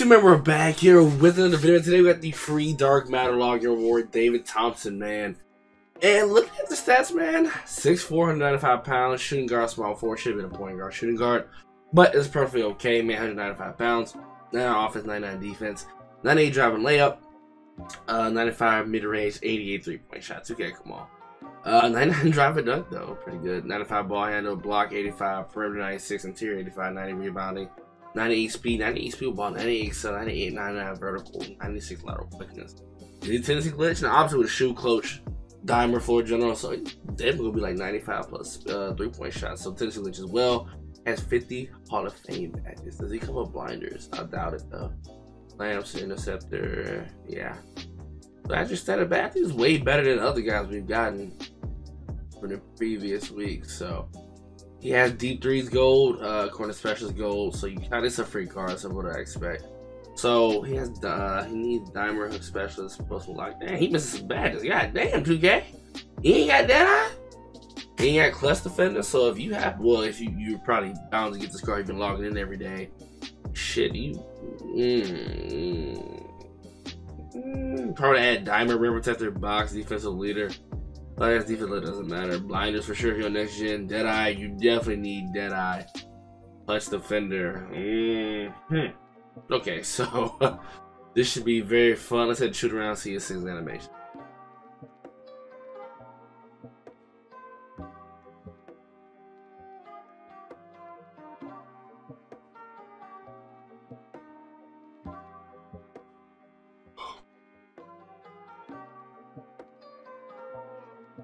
YouTube we're back here with another video. Today we got the free Dark Matter Login reward, David Thompson, man. And looking at the stats, man, 6'4", 195 pounds, shooting guard, small four, should have been a point guard, shooting guard. But it's perfectly okay, man, 195 pounds. 9 offense, 99 defense, 98 driving layup, uh, 95 mid-range, 88 three-point shots. Okay, come on. Uh, 99 driving dunk, though, pretty good. 95 ball handle, block, 85, perimeter, 96, interior, 85, 90 rebounding. 98 speed, 98 speed ball, 98 so 98, 99 vertical, 96 lateral quickness. The tendency glitch, and opposite with shoe coach, dimer floor general, so definitely gonna be like 95 plus uh, three point shots. So tendency glitch as well. Has 50 Hall of Fame badges. Does he come with blinders? I doubt it though. Clamps, interceptor, yeah. So I just said back is way better than other guys we've gotten from the previous week. So he has deep threes gold, uh, corner specialist gold. So you got this a free card. So what do I expect? So he has uh, he needs dimer hook specialist post lock. Damn, he misses some badges. God damn, 2K. He ain't got that eye. He ain't got clutch defender. So if you have, well, if you you're probably bound to get this card. You've been logging in every day. Shit, you. Mm, mm, probably add dimer rim protector box defensive leader. I guess defense doesn't matter. Blinders for sure if you're next gen. Deadeye, you definitely need Deadeye. Clutch defender. Mm -hmm. Okay, so this should be very fun. Let's head shoot around, see a six animation.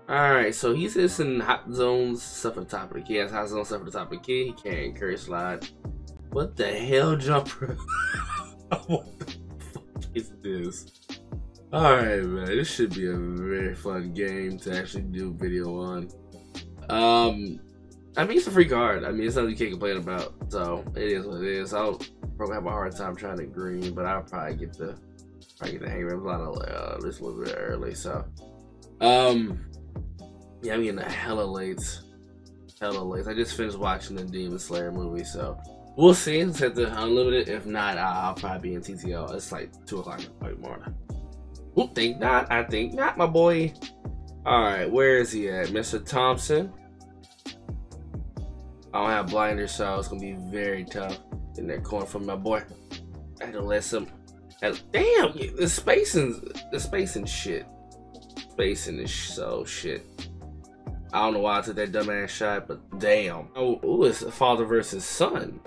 Alright, so he's just in hot zones, stuff at the top of the key. He has hot zones, stuff at the top of the key. He can't curry slide. What the hell, jumper? what the fuck is this? Alright, man. This should be a very fun game to actually do video on. Um, I mean, it's a free card. I mean, it's something you can't complain about. So, it is what it is. I'll probably have a hard time trying to green, but I'll probably get the, probably get the hang of it. a lot of, uh, a little bit early, so. Um, yeah, I'm getting hella late. Hella late. I just finished watching the Demon Slayer movie, so we'll see. Set the unlimited. If not, I'll probably be in TTL. It's like 2 o'clock in the morning. Oop, think not. I think not, my boy. Alright, where is he at? Mr. Thompson. I don't have blinders, so it's to be very tough in that corner for my boy. I had to let some... Damn, the spacing, the spacing shit. Spacing is so shit. I don't know why I took that dumbass shot, but damn. Oh, ooh, it's father versus son.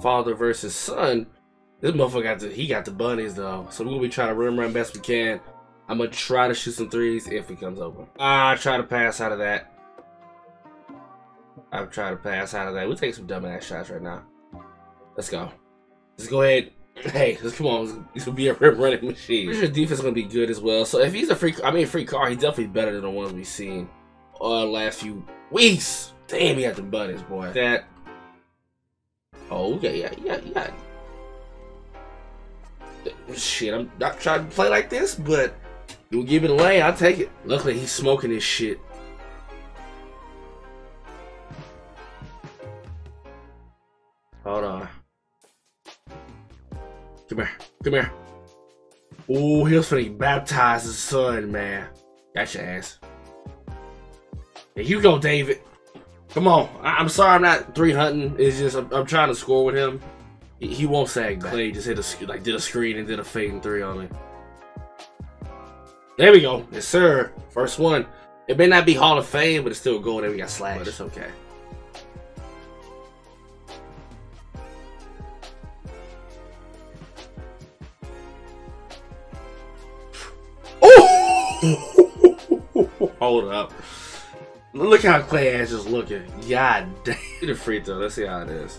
Father versus son. This motherfucker got the he got the bunnies though. So we're gonna be trying to run run best we can. I'm gonna try to shoot some threes if he comes over. I try to pass out of that. I'm trying to pass out of that. We'll take some dumbass shots right now. Let's go. Let's go ahead. Hey, let's come on. This will be a rim running machine. Sure defense is gonna be good as well. So if he's a free, I mean free car, he's definitely better than the ones we've seen uh, last few weeks. Damn, he got the bunnies, boy. That. Oh, okay, yeah, yeah, yeah. Shit, I'm not trying to play like this, but you give it a lane, I'll take it. Luckily, he's smoking this shit. Hold on. Come here. Come here. Oh, he was finna baptize his son, man. Got your ass. Here you go, David. Come on. I am sorry I'm not three hunting. It's just I'm, I'm, trying to score with him. He, he won't sag back. Clay just hit a like did a screen and did a fading three on me. There we go. Yes, sir. First one. It may not be Hall of Fame, but it's still going. There we got slash. But it's okay. Oh! Hold up. Look how Clay Ash is looking. God damn. Get a free throw. Let's see how it is.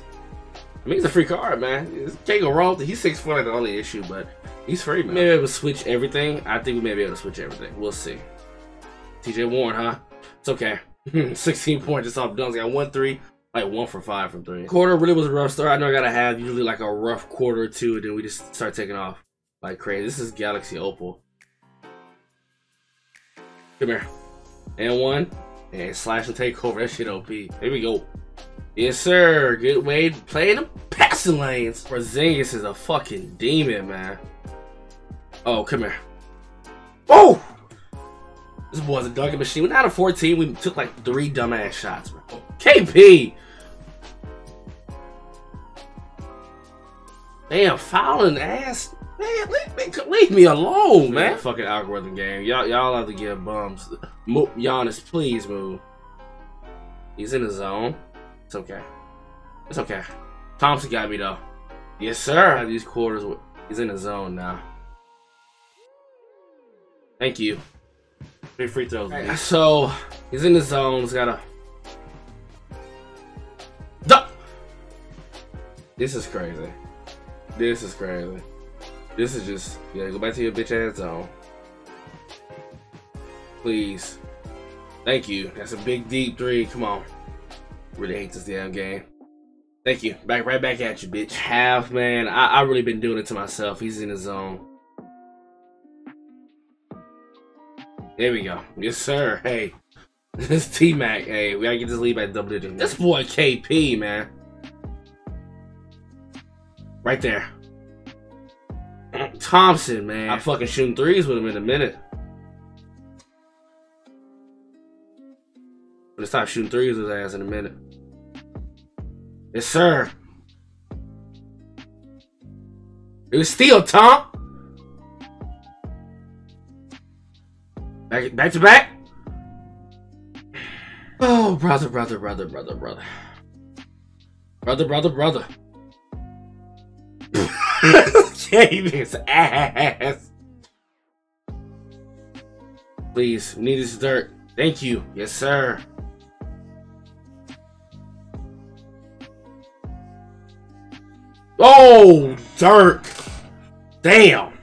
I mean, it's a free card, man. Can't go wrong. He's six foot, the only issue, but he's free, man. Maybe able to switch everything. I think we may be able to switch everything. We'll see. TJ Warren, huh? It's okay. 16 points just off dunks. Got one three, like one for five from three. Quarter really was a rough start. I know I gotta have usually like a rough quarter or two, and then we just start taking off like crazy. This is Galaxy Opal. Come here. And one. And slash and take over. That shit OP. Here we go. Yes, sir. Good way to play the passing lanes. Porzingis is a fucking demon, man. Oh, come here. Oh! This boy's a dunking machine. We're not a 14. We took like three dumbass shots, bro. KP! Damn, fouling ass. Man, leave, me, leave me alone, man. Fucking algorithm game. Y'all y'all have to give bums. Mo Giannis, please move. He's in the zone. It's okay. It's okay. Thompson got me though. Yes, sir. These quarters. He's in the zone now. Thank you. Three free throws. Right, so he's in the zone. He's got a. Duh! This is crazy. This is crazy. This is just yeah. Go back to your bitch ass zone, please. Thank you. That's a big deep three. Come on. Really hate this damn game. Thank you. Back right back at you, bitch. Half man. I I really been doing it to myself. He's in the zone. There we go. Yes, sir. Hey. This T Mac. Hey, we gotta get this lead by double digits. This boy KP, man. Right there. Thompson, man. I'm fucking shooting threes with him in a minute. I'm gonna stop shooting threes with his ass in a minute. Yes, sir. It was steal, Tom. Back, back to back. Oh, brother, brother, brother, brother, brother. Brother, brother, brother. Gave his ass. Please, we need this dirt. Thank you. Yes, sir. Oh, Dirk. Damn.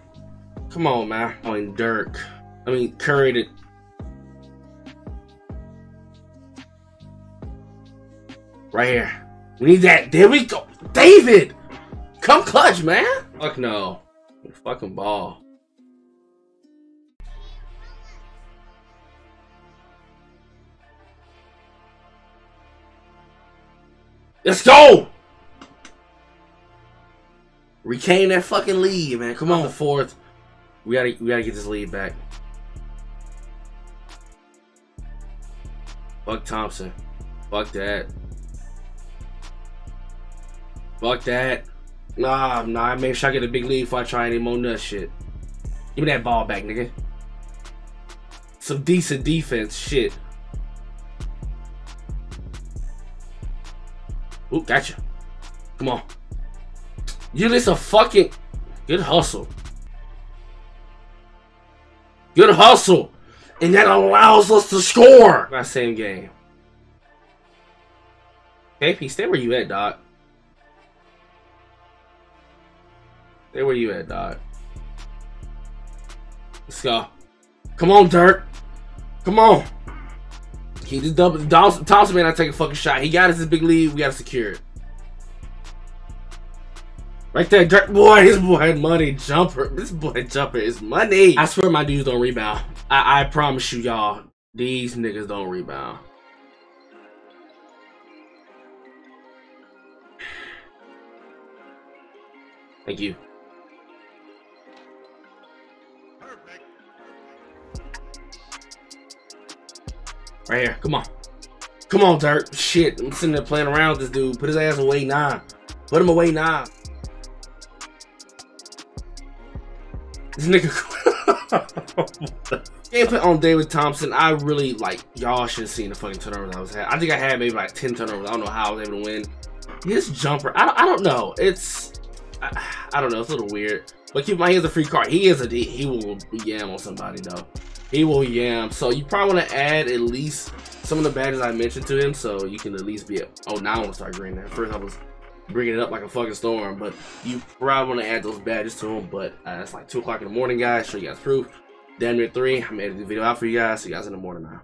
Come on, man. I mean, Dirk. I mean, Curry to... Right here. We need that. There we go. David! Come clutch, man. Fuck no. Fucking ball. Let's go! Retain that fucking lead, man. Come on, the fourth. We gotta we gotta get this lead back. Fuck Thompson. Fuck that. Fuck that. Nah, nah, I make sure I get a big lead before I try any more nut shit. Give me that ball back, nigga. Some decent defense shit. Ooh, gotcha. Come on. You just a fucking good hustle. Good hustle. And that allows us to score. My same game. KP, stay where you at, Doc. Stay where you at, dog. Let's go. Come on, Dirk. Come on. He just double Thompson, Thompson man, I take a fucking shot. He got us a big lead. We gotta secure it. Right there, Dirk boy. This boy had money jumper. This boy jumper is money. I swear my dudes don't rebound. I, I promise you, y'all. These niggas don't rebound. Thank you. Right here. Come on. Come on, Dirk. Shit. I'm sitting there playing around with this dude. Put his ass away now. Put him away now. This nigga. Gameplay on David Thompson. I really like. Y'all should have seen the fucking turnovers I was had. I think I had maybe like ten turnovers. I don't know how I was able to win. His jumper. I don't, I don't know. It's. I, I don't know. It's a little weird. But keep in mind, he has a free card. He is a. He will yam on somebody though he will yam. So you probably want to add at least some of the badges I mentioned to him, so you can at least be. A, oh, now I want to start green. At first I was bringing it up like a fucking storm, but you probably want to add those badges to him. But uh, it's like two o'clock in the morning, guys. Show you guys proof. Damn near three. I'm editing the video out for you guys. See you guys in the morning now.